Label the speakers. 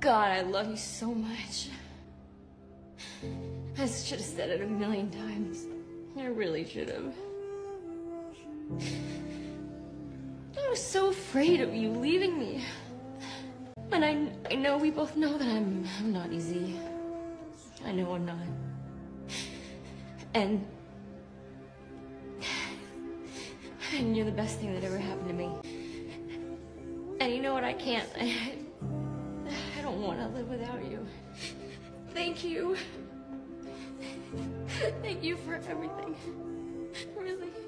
Speaker 1: God, I love you so much. I should have said it a million times. I really should have. I was so afraid of you leaving me. And I, I know we both know that I'm, I'm not easy. I know I'm not. And and you're the best thing that ever happened to me. And you know what? I can't. I, want to live without you. Thank you. Thank you for everything. Really.